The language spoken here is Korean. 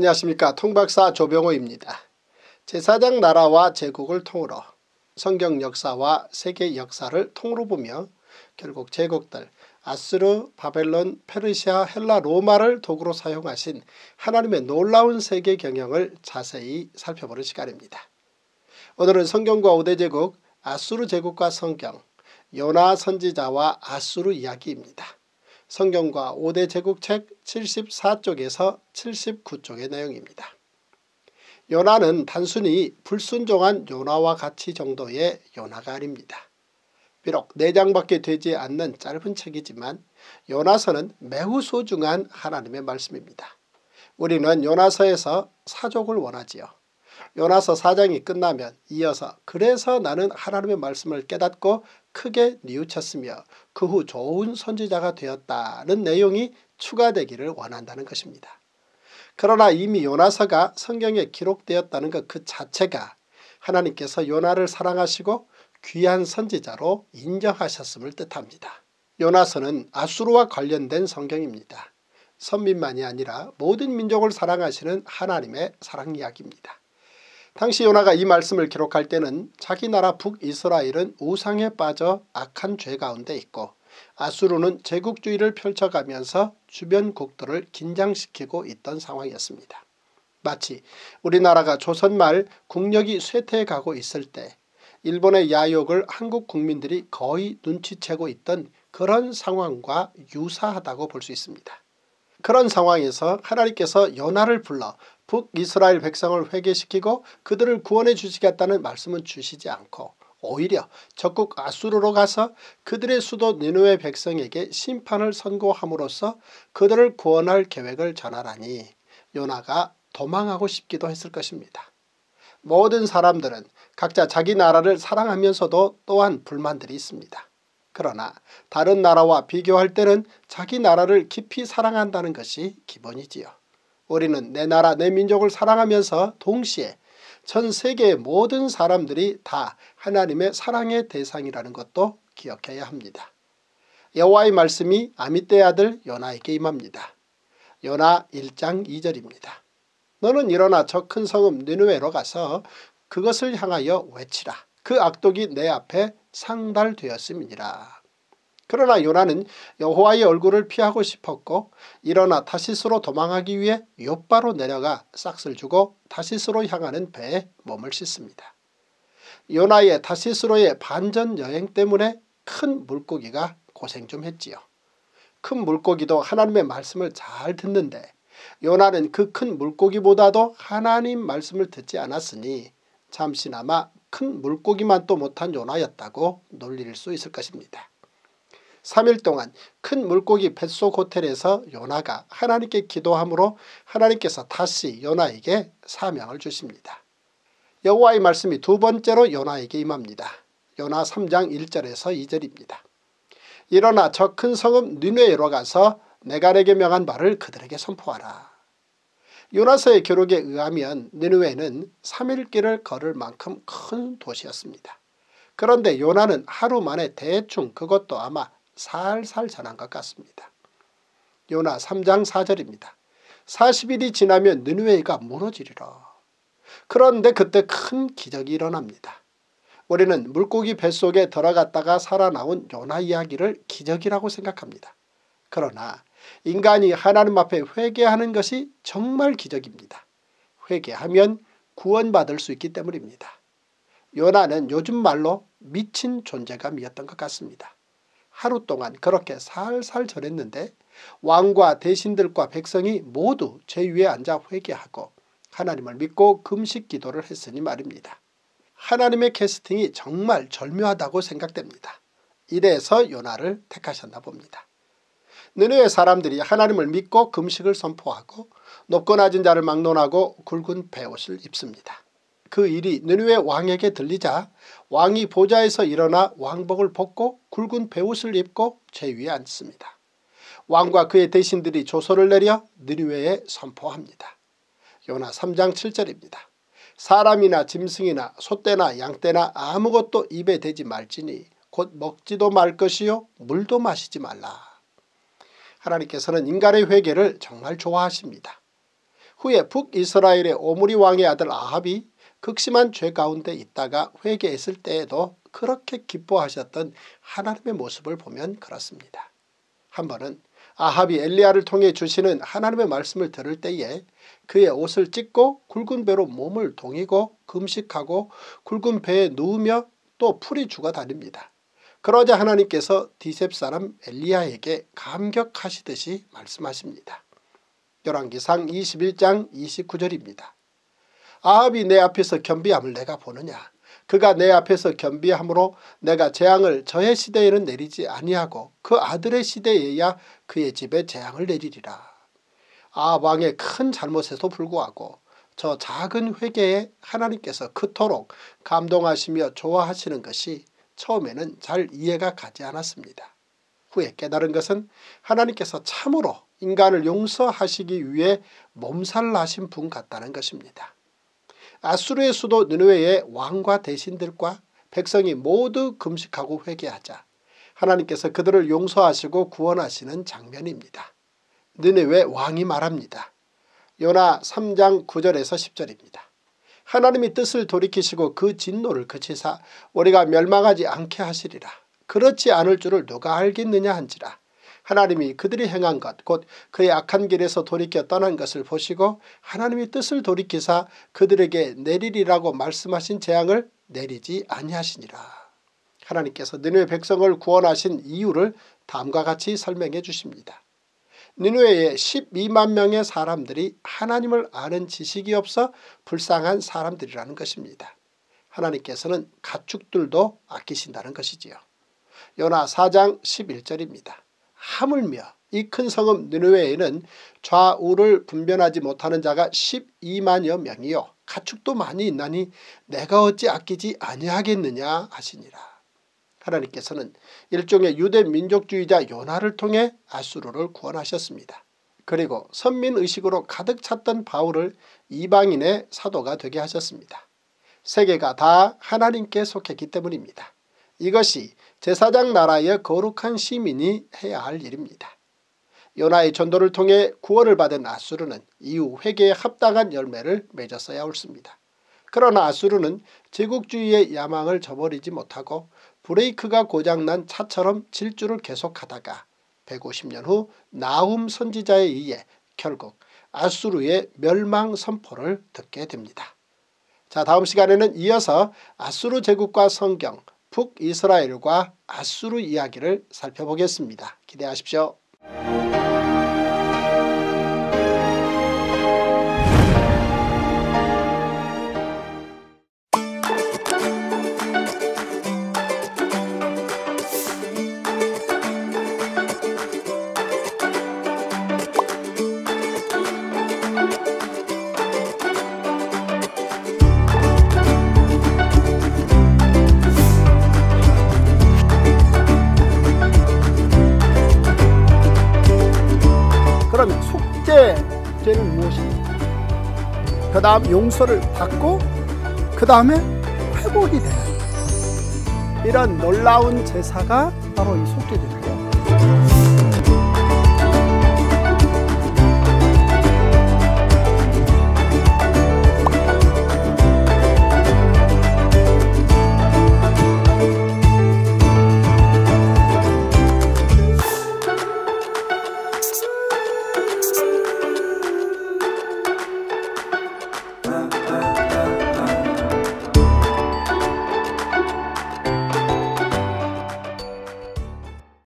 안녕하십니까 통박사 조병호입니다. 제4장 나라와 제국을 통으로 성경 역사와 세계 역사를 통으로 보며 결국 제국들 아스르, 바벨론, 페르시아, 헬라, 로마를 도구로 사용하신 하나님의 놀라운 세계 경영을 자세히 살펴보는 시간입니다. 오늘은 성경과 5대 제국, 아수르 제국과 성경, 요나 선지자와 아수르 이야기입니다. 성경과 5대 제국책 74쪽에서 79쪽의 내용입니다. 요나는 단순히 불순종한 요나와 같이 정도의 요나가 아닙니다. 비록 4장밖에 되지 않는 짧은 책이지만 요나서는 매우 소중한 하나님의 말씀입니다. 우리는 요나서에서 사족을 원하지요. 요나서 4장이 끝나면 이어서 그래서 나는 하나님의 말씀을 깨닫고 크게 뉘우쳤으며 그 후 좋은 선지자가 되었다는 내용이 추가되기를 원한다는 것입니다. 그러나 이미 요나서가 성경에 기록되었다는 것 그 자체가 하나님께서 요나를 사랑하시고 귀한 선지자로 인정하셨음을 뜻합니다. 요나서는 아수르와 관련된 성경입니다. 선민만이 아니라 모든 민족을 사랑하시는 하나님의 사랑 이야기입니다. 당시 요나가 이 말씀을 기록할 때는 자기 나라 북이스라엘은 우상에 빠져 악한 죄 가운데 있고 아수르는 제국주의를 펼쳐가면서 주변 국들을 긴장시키고 있던 상황이었습니다. 마치 우리나라가 조선 말 국력이 쇠퇴해 가고 있을 때 일본의 야욕을 한국 국민들이 거의 눈치채고 있던 그런 상황과 유사하다고 볼 수 있습니다. 그런 상황에서 하나님께서 요나를 불러 북이스라엘 백성을 회개시키고 그들을 구원해 주시겠다는 말씀은 주시지 않고 오히려 적국 아수르로 가서 그들의 수도 니누의 백성에게 심판을 선고함으로써 그들을 구원할 계획을 전하라니 요나가 도망하고 싶기도 했을 것입니다. 모든 사람들은 각자 자기 나라를 사랑하면서도 또한 불만들이 있습니다. 그러나 다른 나라와 비교할 때는 자기 나라를 깊이 사랑한다는 것이 기본이지요. 우리는 내 나라 내 민족을 사랑하면서 동시에 전 세계의 모든 사람들이 다 하나님의 사랑의 대상이라는 것도 기억해야 합니다. 여호와의 말씀이 아미떼 아들 요나에게 임합니다. 요나 1장 2절입니다. 너는 일어나 저 큰 성읍 느누웨로 가서 그것을 향하여 외치라. 그 악독이 내 앞에 상달되었음이니라. 그러나 요나는 여호와의 얼굴을 피하고 싶었고 일어나 다시스로 도망하기 위해 요바로 내려가 싹을 주고 다시스로 향하는 배에 몸을 씻습니다. 요나의 다시스로의 반전 여행 때문에 큰 물고기가 고생 좀 했지요. 큰 물고기도 하나님의 말씀을 잘 듣는데 요나는 그 큰 물고기보다도 하나님 말씀을 듣지 않았으니 잠시나마 큰 물고기만 또 못한 요나였다고 놀릴 수 있을 것입니다. 3일 동안 큰 물고기 뱃속 호텔에서 요나가 하나님께 기도함으로 하나님께서 다시 요나에게 사명을 주십니다. 여호와의 말씀이 두 번째로 요나에게 임합니다. 요나 3장 1절에서 2절입니다. 일어나 저 큰 성읍 니누에로 가서 내가 내게 명한 말을 그들에게 선포하라. 요나서의 기록에 의하면 니누에는 3일 길을 걸을 만큼 큰 도시였습니다. 그런데 요나는 하루 만에 대충 그것도 아마 살살 전한 것 같습니다. 요나 3장 4절입니다. 40일이 지나면 느누웨이가 무너지리라. 그런데 그때 큰 기적이 일어납니다. 우리는 물고기 뱃속에 들어갔다가 살아나온 요나 이야기를 기적이라고 생각합니다. 그러나 인간이 하나님 앞에 회개하는 것이 정말 기적입니다. 회개하면 구원받을 수 있기 때문입니다. 요나는 요즘 말로 미친 존재감이었던 것 같습니다. 하루 동안 그렇게 살살 전했는데 왕과 대신들과 백성이 모두 제 위에 앉아 회개하고 하나님을 믿고 금식 기도를 했으니 말입니다. 하나님의 캐스팅이 정말 절묘하다고 생각됩니다. 이래서 요나를 택하셨나 봅니다. 느느의 사람들이 하나님을 믿고 금식을 선포하고 높고 낮은 자를 막론하고 굵은 배옷을 입습니다. 그 일이 느누의 왕에게 들리자 왕이 보좌에서 일어나 왕복을 벗고 굵은 베옷을 입고 제위에 앉습니다. 왕과 그의 대신들이 조서를 내려 느누웨에 선포합니다. 요나 3장 7절입니다. 사람이나 짐승이나 소떼나 양떼나 아무것도 입에 대지 말지니 곧 먹지도 말 것이요 물도 마시지 말라. 하나님께서는 인간의 회개를 정말 좋아하십니다. 후에 북이스라엘의 오므리 왕의 아들 아합이 극심한 죄 가운데 있다가 회개했을 때에도 그렇게 기뻐하셨던 하나님의 모습을 보면 그렇습니다. 한 번은 아합이 엘리야를 통해 주시는 하나님의 말씀을 들을 때에 그의 옷을 찢고 굵은 배로 몸을 동이고 금식하고 굵은 배에 누우며 또 풀이 죽어 다닙니다. 그러자 하나님께서 디셉 사람 엘리야에게 감격하시듯이 말씀하십니다. 열왕기상 21장 29절입니다. 아합이 내 앞에서 겸비함을 내가 보느냐 그가 내 앞에서 겸비함으로 내가 재앙을 저의 시대에는 내리지 아니하고 그 아들의 시대에야 그의 집에 재앙을 내리리라. 아합 왕의 큰 잘못에도 불구하고 저 작은 회개에 하나님께서 그토록 감동하시며 좋아하시는 것이 처음에는 잘 이해가 가지 않았습니다. 후에 깨달은 것은 하나님께서 참으로 인간을 용서하시기 위해 몸살 나신 분 같다는 것입니다. 아수르의 수도 느웨의 왕과 대신들과 백성이 모두 금식하고 회개하자 하나님께서 그들을 용서하시고 구원하시는 장면입니다. 느웨 왕이 말합니다. 요나 3장 9절에서 10절입니다. 하나님이 뜻을 돌이키시고 그 진노를 그치사 우리가 멸망하지 않게 하시리라. 그렇지 않을 줄을 누가 알겠느냐 한지라. 하나님이 그들이 행한 것 곧 그의 악한 길에서 돌이켜 떠난 것을 보시고 하나님이 뜻을 돌이키사 그들에게 내리리라고 말씀하신 재앙을 내리지 아니하시니라. 하나님께서 느누의 백성을 구원하신 이유를 다음과 같이 설명해 주십니다. 니누에의 12만 명의 사람들이 하나님을 아는 지식이 없어 불쌍한 사람들이라는 것입니다. 하나님께서는 가축들도 아끼신다는 것이지요. 요나 4장 11절입니다. 하물며 이 큰 성읍 느누웨에는 좌우를 분변하지 못하는 자가 12만여 명이요 가축도 많이 있나니 내가 어찌 아끼지 아니하겠느냐 하시니라. 하나님께서는 일종의 유대 민족주의자 요나를 통해 아수르를 구원하셨습니다. 그리고 선민의식으로 가득 찼던 바울을 이방인의 사도가 되게 하셨습니다. 세계가 다 하나님께 속했기 때문입니다. 이것이 제사장 나라의 거룩한 시민이 해야 할 일입니다. 요나의 전도를 통해 구원을 받은 아수르는 이후 회개에 합당한 열매를 맺었어야 옳습니다. 그러나 아수르는 제국주의의 야망을 저버리지 못하고 브레이크가 고장난 차처럼 질주를 계속하다가 150년 후 나훔 선지자에 의해 결국 아수르의 멸망 선포를 듣게 됩니다. 자 다음 시간에는 이어서 아수르 제국과 성경 북이스라엘과 아수르 이야기를 살펴보겠습니다. 기대하십시오. 그 다음 용서를 받고 그 다음에 회복이 되는 이런 놀라운 제사가 바로 이 속죄제입니다.